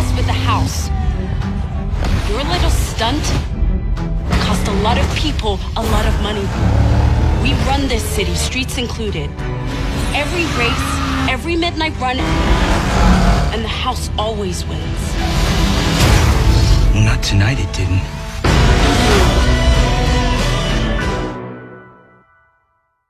With the house. Your little stunt cost a lot of people a lot of money. We run this city, streets included. Every race, every midnight run, and the house always wins. Not tonight, it didn't.